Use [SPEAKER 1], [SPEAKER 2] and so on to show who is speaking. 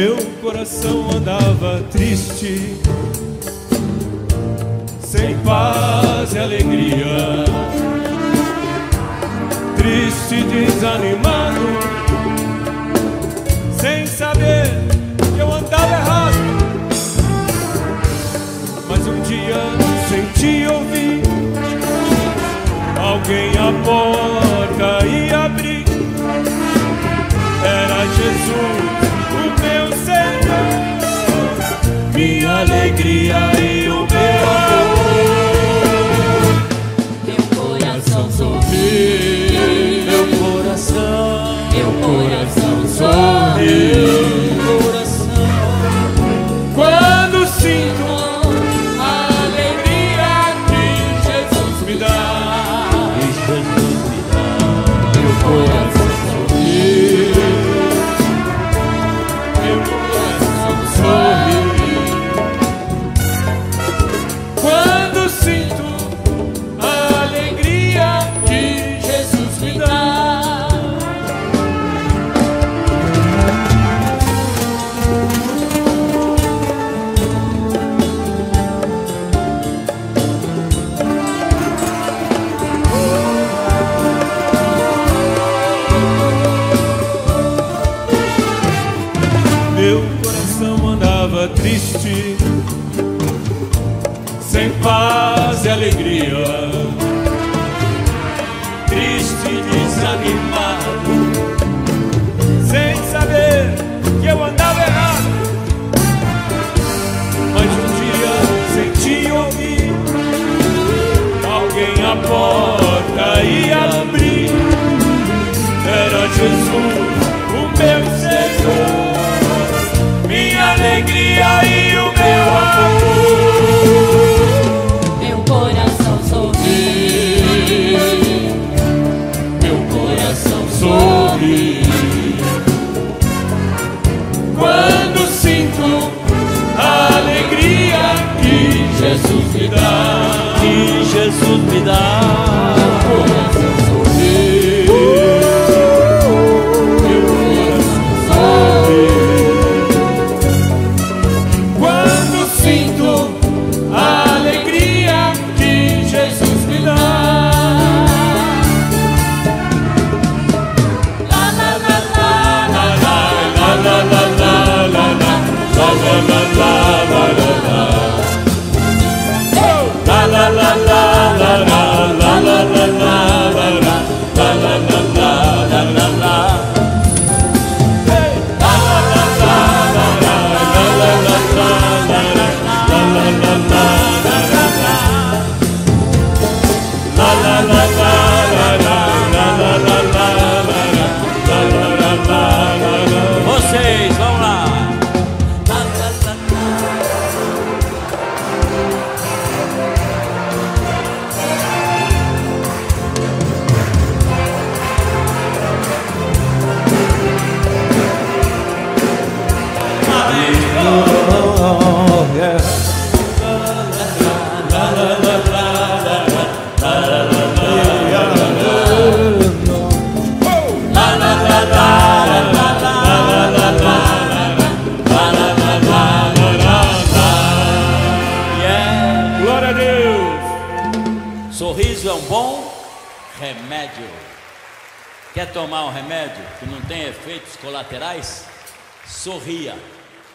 [SPEAKER 1] meu coração andava triste, sem paz e alegria. Triste, desanimado, sem saber que eu andava errado. Mas um dia senti ouvir alguém a porta e abrir. Era Jesus triste, sem paz e alegria. Triste, e desanimado, sem saber que eu andava errado. Mas um dia senti e ouvi alguém a porta e abrir Era Jesus.
[SPEAKER 2] É Quer tomar um remédio que não tem efeitos colaterais? Sorria.